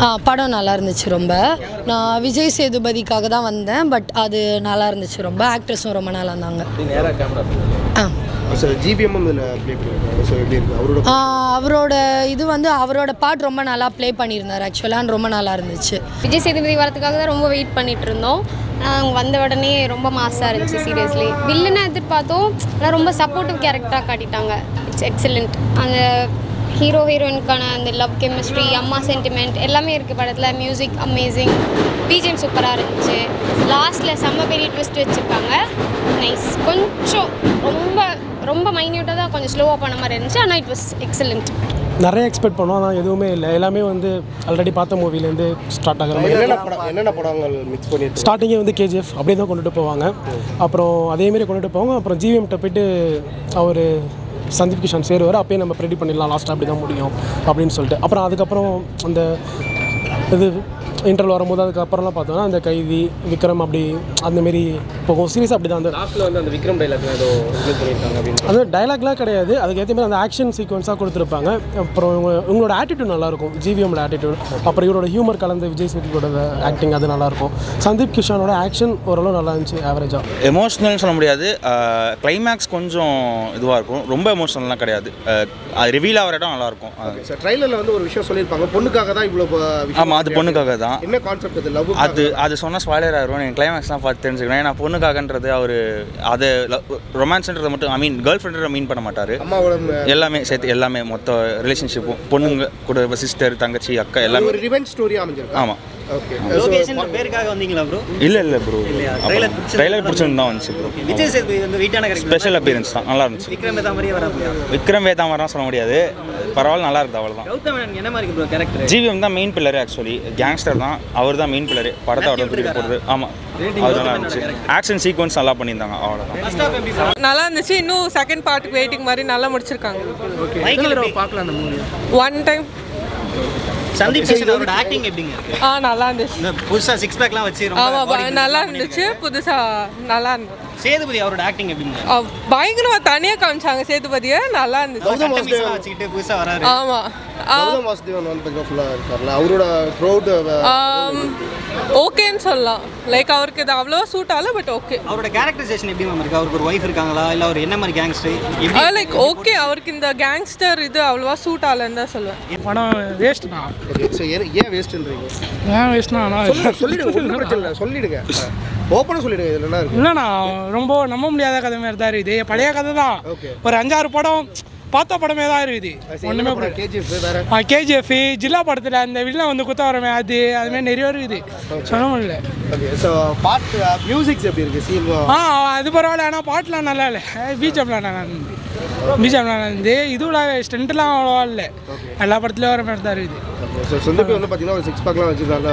ஆ படம் நல்லா இருந்துச்சு ரொம்ப. நான் விஜய் சேதுபதிக்காக தான் வந்தேன் பட் அது நல்லா இருந்துச்சு ரொம்ப ஆக்ட்ரஸும் ரொம்ப நல்லா இருந்தாங்க ஆ, அவரோட இது வந்து அவரோட பாட் ரொம்ப நல்லா ப்ளே பண்ணியிருந்தார் ஆக்சுவலாக ரொம்ப நல்லா இருந்துச்சு விஜய் சேதுபதி வரதுக்காக தான் ரொம்ப வெயிட் பண்ணிட்டு இருந்தோம் அவங்க வந்த உடனே ரொம்ப மாசாக இருந்துச்சு சீரியஸ்லி வில்லனை எதிர்பார்த்தோம் ஆனால் ரொம்ப சப்போர்ட்டிவ் கேரக்டராக காட்டிட்டாங்க. இட்ஸ் எக்ஸலண்ட் அந்த ஹீரோ ஹீரோயினுக்கான அந்த லவ் கெமிஸ்ட்ரி அம்மா சென்டிமெண்ட் எல்லாமே இருக்குது படத்தில். மியூசிக் அமேசிங் பிஜிஎம் சூப்பராக இருந்துச்சு. லாஸ்ட்டில் செம்ம பெரிய ட்விஸ்ட் வச்சுருக்காங்க. நைஸ் கொஞ்சம் ரொம்ப ரொம்ப மைன்யூட்டாக தான் கொஞ்சம் ஸ்லோவாக பண்ண மாதிரி இருந்துச்சு. ஆனால் இட் வாஸ் எக்ஸலண்ட் நிறைய எக்ஸ்பெக்ட் பண்ணோம். ஆனால் எதுவுமே இல்லை. எல்லாமே வந்து ஆல்ரெடி பார்த்த மூவிலேருந்து ஸ்டார்ட் ஆகிற மாதிரி. என்னென்ன படம் என்னென்ன படங்கள் மிக்ஸ் பண்ணிட்டு ஸ்டார்டிங்கே வந்து கேஜிஎஃப் அப்படியே தான் கொண்டுட்டு போவாங்க. அப்புறம் அதேமாரி கொண்டுட்டு போவாங்க. அப்புறம் ஜிவிஎம்கிட்ட போயிட்டு அவர் சந்தீப் கிஷன் சேருவார் அப்பயே நம்ம ப்ரெடி பண்ணிடலாம் லாஸ்ட்டாக அப்படி தான் முடியும் அப்படின்னு சொல்லிட்டு. அப்புறம் அதுக்கப்புறம் அந்த இது இன்டர்வல் வரும்போது அதுக்கப்புறம்லாம் பார்த்தோம்னா அந்த கைதி விக்ரம் அப்படி அந்தமாரி போகும். சீரியஸாக அப்படி தான் அந்த லாஸ்ட்டில் வந்து அந்த விக்ரம் டைலாக் ஏதோ அது டைலாக்லாம் கிடையாது. அதுக்கேற்ற மாதிரி அந்த ஆக்ஷன் சீக்வன்ஸாக கொடுத்துருப்பாங்க. அப்புறம் இவங்க இவங்களோட ஆட்டிடியூட் நல்லாயிருக்கும். ஜிவிஎம்மோட ஆட்டிடியூட் அப்புறம் இவரோட ஹியூமர் கலந்து விஜய் சேதுபதியோட ஆக்டிங் அது நல்லாயிருக்கும். சந்தீப் கிஷானோட ஆக்ஷன் ஓரளவு நல்லா இருந்துச்சு ஆவரேஜாக எமோஷ்னல்னு சொல்ல முடியாது. கிளைமேக்ஸ் கொஞ்சம் இதுவாக இருக்கும். ரொம்ப எமோஷ்னல்லாம் கிடையாது. அது ரிவீல் ஆகிற இடம் நல்லாயிருக்கும். சார் ட்ரைலரில் வந்து ஒரு விஷயம் சொல்லியிருப்பாங்க. பொண்ணுக்காக தான் இவ்வளோ ஆமாம் அது பொண்ணுக்காக தான். என்ன கான்செப்ட் இது லவ் அது அது சொன்னால் ஸ்பாய்லர் ஆயிரும் நீங்கள் கிளைமேக்ஸ்லாம் பார்த்து தெரிஞ்சுக்கணும். ஏன்னா பொண்ணுக்காகன்றது அவர் அது ரொமான்ஸ்ன்றதை மட்டும் ஐ மீன் கேர்ள் ஃப்ரெண்டை மீன் பண்ண மாட்டார். எல்லாமே சேர்த்து எல்லாமே மொத்த ரிலேஷன்ஷிப்பும் பொண்ணுங்க கூட சிஸ்டர் தங்கச்சி அக்கா எல்லாமே. ஒரு ரிவெஞ்ச் ஸ்டோரி அமைஞ்சிருக்கு? ஆமாம் ஓகே லொகேஷன் பேருக்காக வந்தீங்களா ப்ரோ இல்லை இல்லை ப்ரோ ட்ரைலர் பிடிச்சிருந்து தான் வந்துச்சு ப்ரோ விஜய் சேதுபதி வந்து வெயிட்டான கேரக்டர் ஸ்பெஷல் அப்பியரன்ஸ் தான். நல்லா இருந்துச்சு. விக்ரம் வேதா மாதிரியே வராங்க விக்ரம் வேதா மாதிரிலாம் சொல்ல முடியாது. பரவாயில்ல நல்லா இருக்குது என்ன மாதிரி ப்ரோ கேரக்டர் ஜிவிஎம் தான் மெயின் பில்லர் ஆக்சுவலி கேங்ஸ்டர் தான். அவர் தான் மெயின் பில்லர் படத்தை அவர் தான் தூக்கிட்டு போகிறது ஆமாம் அது நல்லா இருந்துச்சு. ஆக்ஷன் சீக்வன்ஸ் நல்லா பண்ணியிருந்தாங்க. அவ்வளோதான்? நல்லா இருந்துச்சு. இன்னும் செகண்ட் பார்ட்டுக்கு வெயிட்டிங் மாதிரி நல்லா முடிச்சிருக்காங்க. ஒன் டைம் சந்தீப் அவரோட ஆக்டிங் எப்படிங்க ஆ நல்லா இருந்துச்சு. புதுசா சிக்ஸ் பேக்லாம் வச்சு build நல்லா இருந்துச்சு. புதுசா நல்லா இருந்துச்சு சேதுபதி அவரோட ஆக்டிங் எப்படிங்க ஆ, பயங்கரமா தனியா காமிச்சாங்க சேதுபதியை. நல்லா இருந்துச்சு. புதுசா வராரு. ஆமா. கௌதம் வாசுதேவன் வந்து பார்த்தீங்கன்னா ஃபுல்லாக இருக்கார்ல அவரோட க்ரௌட் ஓகேன்னு சொல்லலாம். லைக் அவருக்கு இது அவ்வளோ சூட் ஆகல பட் ஓகே அவரோட கேரக்டரைசேஷன் எப்படி மேம் இருக்கு? அவருக்கு ஒரு ஒய்ஃப் இருக்காங்களா? இல்ல அவர் என்ன மாதிரி கேங்ஸ்டர் எப்படி லைக் ஓகே அவருக்கு இந்த கேங்ஸ்டர் இது அவ்வளோவா சூட் ஆகலன்னு தான் சொல்லுவேன். படம் வேஸ்ட் தான். ஏன் வேஸ்ட்டுன்றீங்க ஏன் வேஸ்ட்னா சொல்லிடுங்க சொல்லிடுங்க. ஓப்பனாக சொல்லிடுங்க இதில் என்ன இருக்கு? இல்லைண்ணா ரொம்ப நம்ப முடியாத கதை மாதிரி தான் இருக்குது. பழைய கதை தான். ஒரு அஞ்சாறு படம் பார்த்த படமே தான் இருக்குது. ஒன்றுமே கேஜிஎஃப் கேஜிஎஃப் ஜில்லா படத்தில் அந்த வில்லன் வந்து குத்த வரமே அது அது மாதிரி நிறைய இருக்குது. சொல்ல முடியல. ஸோ பாட்டு மியூசிக்ஸ் எப்படி இருக்கு? சீன் ஆ அது பரவாயில்ல ஆனால் பாட்டுலாம் நல்லா இல்லை பிஜிஎம்லாம் நல்லா இருந்து பிஜிஎம்லாம் நல்லா இருந்து இதுவில் ஸ்டென்ட்லாம் அவ்வளோவா இல்லை. எல்லா படத்துலையும் வர மாதிரி தான் இருக்குது. சொந்தப்பி வந்து பார்த்தீங்கன்னா ஒரு சிக்ஸ் பேக்லாம் வச்சு நல்லா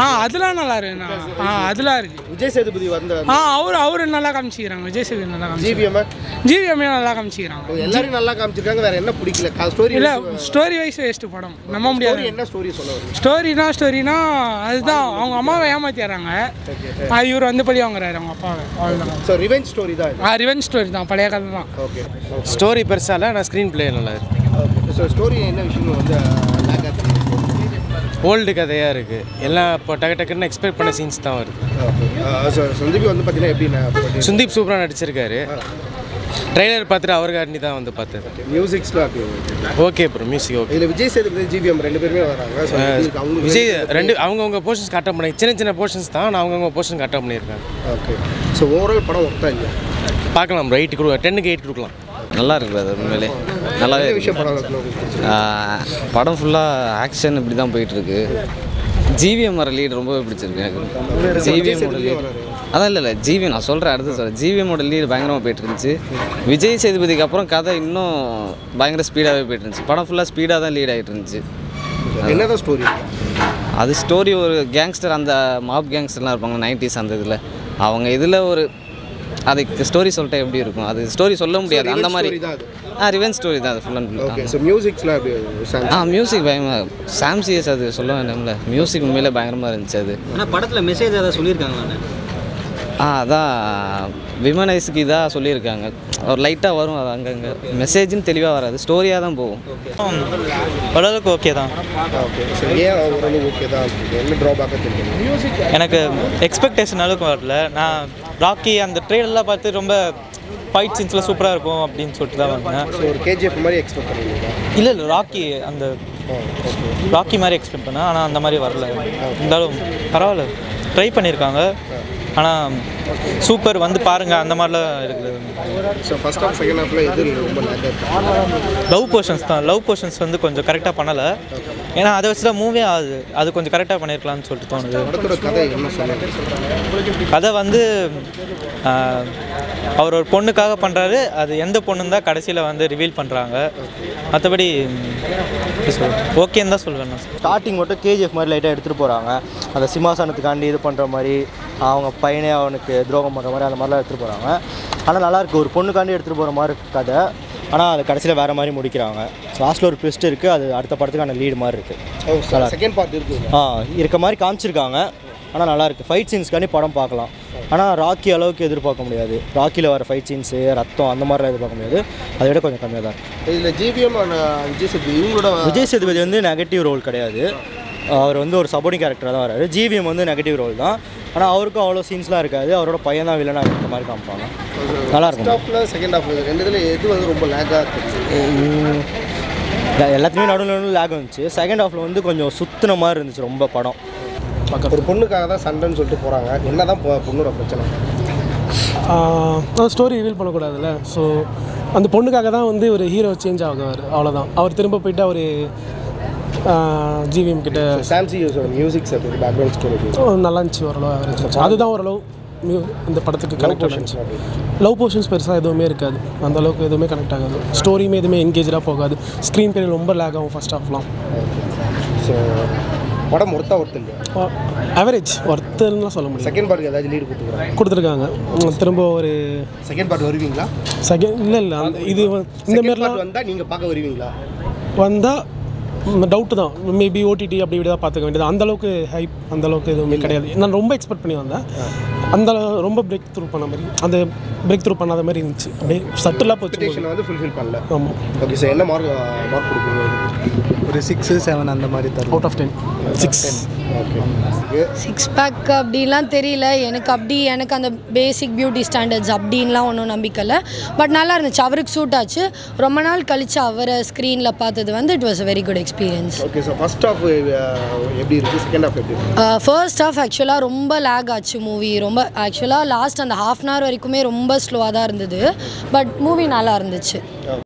ஆ அதெல்லாம் நல்லா இருக்குண்ணா. ஆ அதெல்லாம் இருக்குது விஜய் சேதுபதி வந்த ஆ அவர் அவர் நல்லா காமிச்சிக்கிறாங்க. விஜய் சேதுபதி நல்லா ஜிவிஎம் ஜிவிஎம்ஏ நல்லா காமிச்சிக்கிறாங்க. எல்லாரும் நல்லா காமிச்சிருக்காங்க வேற என்ன பிடிக்கல? ஸ்டோரி இல்லை ஸ்டோரி வைஸ் வேஸ்ட்டு படம். நம்ப முடியாது. என்ன ஸ்டோரி சொல்ல ஸ்டோரினா ஸ்டோரினா அதுதான். அவங்க அம்மாவை ஏமாத்திடுறாங்க. இவர் வந்து பழி வாங்குறாரு அவங்க அப்பாவை. அவ்வளோதான் ஸோ ரிவெஞ்ச் ஸ்டோரி தான் ஆ ரிவெஞ்ச் ஸ்டோரி தான். பழைய கதை தான். ஓகே ஸ்டோரி பெருசாக இல்லை ஆனால் ஸ்க்ரீன் ப்ளே நல்லா இருக்கு. ஓகே ஸோ ஸ்டோரி என்ன விஷயம் வந்து ஓல்டு கதையாக இருக்குது எல்லாம் இப்போ டக்கு டக்குன்னு எக்ஸ்பெக்ட் பண்ண சீன்ஸ் தான் வருது. சந்தீப் வந்து பார்த்தீங்கன்னா எப்படின்னா சுந்தீப் சூப்பராக நடிச்சிருக்காரு. ட்ரைலர் பார்த்துட்டு அவருக்கு அண்ணி தான் வந்து பார்த்தது. மியூசிக்ஸ்லாம் ஓகே ப்ரோ மியூசிக் ஓகே இதில் விஜய் சேதுபதி ஜிவிஎம் ரெண்டு பேருமே வராங்க. விஜய் ரெண்டு அவங்கவுங்க போர்ஷன்ஸ் கட்ட பண்ணி சின்ன சின்ன போர்ஷன்ஸ் தான் நான் அவங்கவுங்க போர்ஷன் கட்ட பண்ணியிருக்காங்க. ஓகே. ஸோ ஓவரால் படம் ஒர்த்தா இல்லையா? பார்க்கலாம் ப்ரோ எயிட் கொடு டென்னுக்கு எயிட் கொடுக்கலாம். நல்லா இருக்குது அது உண்மையிலே. நல்லாவே இருக்கு படம் ஃபுல்லாக ஆக்ஷன் இப்படி தான் போயிட்டுருக்கு. ஜிவிஎம் வர லீடு ரொம்ப பிடிச்சிருக்கு எனக்கு. ஜிவிஎம்மோட சேதுபதியே லீடு. அதான் இல்லை இல்லை. ஜிவி நான் சொல்கிறேன் அடுத்து சொல்கிறேன் ஜிவிஎம்மோட லீடு பயங்கரமாக போயிட்டு இருந்துச்சு விஜய் சேதுபதிக்கு அப்புறம் கதை இன்னும் பயங்கர ஸ்பீடாகவே போயிட்டு இருந்துச்சு படம் ஃபுல்லாக ஸ்பீடாக தான் லீட் ஆகிட்டு இருந்துச்சு என்னதான் ஸ்டோரி அது ஸ்டோரி ஒரு கேங்ஸ்டர் அந்த மாப் கேங்ஸ்டர்லாம் இருப்பாங்க நைன்டிஸ் அந்த இதில். அவங்க இதில் ஒரு அதுக்கு ஸ்டோரி சொல்லிட்டா எப்படி இருக்கும்? அது ஸ்டோரி சொல்ல முடியாது. அந்த மாதிரி அது. ஆ ரிவென்ஸ் ஸ்டோரி தான் அது ஃபுல் அண்ட் ஓகே ஃபுல் மியூசிக்ஸ்லாம் எப்படி ஆ மியூசிக் பயங்கரமாக சாம் சிஎஸ் அது சொல்ல வேண்டாம்ல. மியூசிக் உண்மையிலே பயங்கரமாக இருந்துச்சு அது. ஆனா படத்துல மெசேஜ் ஏதாவது சொல்லியிருக்காங்களாண்ணே ஆ அதான் விமனைஸுக்கு இதாக சொல்லியிருக்காங்க. ஒரு லைட்டாக வரும் அது அங்கங்கே. மெசேஜ்னு தெளிவாக வராது. ஸ்டோரியாக தான் போகும். ஓரளவுக்கு ஓகே தான். எனக்கு எக்ஸ்பெக்டேஷன் அளவுக்கு வரல. நான் ராக்கி அந்த ட்ரெயிலெலாம் பார்த்து ரொம்ப ஃபைட் சீன்ஸ்லாம் சூப்பராக இருக்கும் அப்படின்னு சொல்லிட்டு தான் வந்தேன். ஸோ ஒரு கேஜிஎஃப் மாதிரி எக்ஸ்பெக்ட் பண்ணுவீங்களா இல்லை இல்லை ராக்கி அந்த ராக்கி மாதிரி எக்ஸ்பெக்ட் பண்ணேன். ஆனால் அந்த மாதிரி வரல. இருந்தாலும் பரவாயில்ல. ட்ரை பண்ணியிருக்காங்க ஆனால் சூப்பர் வந்து பாருங்கள் அந்த மாதிரிலாம் இருக்குது. ஸோ ஃபர்ஸ்ட் ஆஃப் செகண்ட் ஹாஃபில் எது ரொம்ப லவ் போர்ஷன்ஸ் தான். லவ் போர்ஷன்ஸ் வந்து கொஞ்சம் கரெக்டாக பண்ணலை. ஏன்னா அதை வச்சு தான் மூவே ஆகுது அது கொஞ்சம் கரெக்டாக பண்ணியிருக்கலாம்னு சொல்லிட்டு தோணுது. கதை வந்து அவர் ஒரு பொண்ணுக்காக பண்ணுறாரு அது எந்த பொண்ணுன்னு தான் கடைசியில் வந்து ரிவீல் பண்ணுறாங்க மற்றபடி ஓகேன்னு தான் சொல்லுவேன் நான். ஸ்டார்டிங் மட்டும் கேஜிஎஃப் மாதிரி லைட்டாக எடுத்துகிட்டு போகிறாங்க அந்த சிம்மாசனத்துக்காண்டி இது பண்ணுற மாதிரி அவங்க பையனே அவனுக்கு துரோகம் பண்ணுற மாதிரி அந்த மாதிரிலாம் எடுத்துகிட்டு போகிறாங்க ஆனால் நல்லாயிருக்கு ஒரு பொண்ணுக்காண்டி எடுத்துகிட்டு போகிற மாதிரி கதை. ஆனால் அது கடைசியில் வேறு மாதிரி முடிக்கிறாங்க. லாஸ்ட்டில் ஒரு ட்விஸ்ட் இருக்குது அது அடுத்த படத்துக்கான லீடு மாதிரி இருக்குது செகண்ட் பார்ட் இருக்குது ஆ இருக்க மாதிரி காமிச்சிருக்காங்க. ஆனால் நல்லாயிருக்கு ஃபைட் சீன்ஸ்க்காண்டி படம் பார்க்கலாம். ஆனால் ராக்கி அளவுக்கு எதிர்பார்க்க முடியாது. ராக்கியில் வர ஃபைட் சீன்ஸு ரத்தம் அந்த மாதிரிலாம் எதிர்பார்க்க முடியாது. அதை விட கொஞ்சம் கம்மியாக தான் இருக்கு. இதில் ஜிபிஎம் விஜய் சேதுபதி இவங்களோட விஜய் சேதுபதி வந்து நெகட்டிவ் ரோல் கிடையாது. அவர் வந்து ஒரு சப்போர்ட்டிங் கேரக்டராக தான் வராரு. ஜிவிஎம் வந்து நெகட்டிவ் ரோல் தான். ஆனால் அவருக்கும் அவ்வளோ சீன்ஸ்லாம் இருக்காது. அவரோட பையன் தான் வில்லனாக இருக்க மாதிரி காமிப்பாங்க. நல்லா இருக்கும். செகண்ட் ஹாஃப் ரெண்டு இதில் எது வந்து ரொம்ப லேக்காக எ- எல்லாத்துலேயுமே நடுவில் நடுவில் லேக் வந்துச்சு. செகண்ட் ஹாஃபில் வந்து கொஞ்சம் சுத்தின மாதிரி இருந்துச்சு ரொம்ப படம். ஒரு பொண்ணுக்காக தான் சண்டைன்னு சொல்லிட்டு போகிறாங்க என்ன தான் பொண்ணோட பிரச்சனை? Story reveal பண்ணக்கூடாதுல்ல. ஸோ அந்த பொண்ணுக்காக தான் வந்து ஒரு ஹீரோ சேஞ்ச் ஆகுவார். அவ்வளோதான் அவர் திரும்ப போயிட்டு அவர் ஜிவிஎம் கிட்ட சாம்சி யூஸோட மியூசிக்ஸ் அப்படி பேக்ரவுண்ட் ஸ்கோர் நல்லா இருந்துச்சு ஓரளவு average. இருந்துச்சு அதுதான் ஓரளவு mu- இந்த படத்துக்கு கனெக்ட் இருந்துச்சு. லவ் போர்ஷன்ஸ் பெருசாக எதுவுமே இருக்காது. அந்த அளவுக்கு எதுவுமே கனெக்ட் ஆகாது. ஸ்டோரியுமே எதுவுமே என்கேஜாக போகாது. ஸ்க்ரீன் பிளே ரொம்ப லேக் ஆகும் ஃபர்ஸ்ட் ஹாஃப்லாம் ஸோ படம் ஒருத்தா ஒருத்தர் இல்லையா? ஆவரேஜ் ஒர்த்துன்னு சொல்ல முடியும் செகண்ட் பார்ட்டுக்கு ஏதாச்சும் லீடு கொடுத்துருக்காங்க. கொடுத்துருக்காங்க திரும்ப ஒரு செகண்ட் பார்ட் வருவீங்களா? செகண்ட் இல்லை இல்லை அந்த இது இந்த பார்ட் வந்தால் நீங்கள் பார்க்க வருவீங்களா? வந்தால் டவுட்டு தான். மேபி ஓடிடி அப்படி இப்படி தான் பார்த்துக்க வேண்டியது. அந்த அளவுக்கு ஹைப் அந்த அளவுக்கு எதுவுமே கிடையாது. நான் ரொம்ப எக்ஸ்பெக்ட் பண்ணி வந்தேன். அந்த ரொம்ப பிரேக் த்ரூ பண்ண மாதிரி. அந்த பிரேக் த்ரூ பண்ணாத மாதிரி இருந்துச்சு. அப்படியே சட்டலாக போச்சு வந்து ஃபுல்ஃபில் பண்ணல. ஆமாம் ஓகே சார் என்ன மார்க் மார்க் கொடுப்பீங்க ஒரு சிக்ஸு செவன் அந்த மாதிரி தரும் out of ten six okay six pack அப்படிலாம் தெரியல. எனக்கு அப்படி எனக்கு அந்த பேசிக் பியூட்டி ஸ்டாண்டர்ட்ஸ் அப்படின்லாம் ஒன்றும் நம்பிக்கை இல்லை. பட் நல்லா இருந்துச்சு. அவருக்கு சூட் ஆச்சு. ரொம்ப நாள் கழிச்சு அவரை ஸ்க்ரீனில் பார்த்தது வந்து it was a very good experience okay sir first half எப்படி இருக்குது செகண்ட் ஹாஃப் எப்படி ஃபர்ஸ்ட் ஹாஃப் ஆக்சுவலாக ரொம்ப லேக் ஆச்சு மூவி ரொம்ப ஆக்சுவலாக லாஸ்ட் அந்த ஹாஃப் அன் ஹவர் வரைக்குமே ரொம்ப ஸ்லோவாக தான் இருந்தது பட் மூவி நல்லா இருந்துச்சு.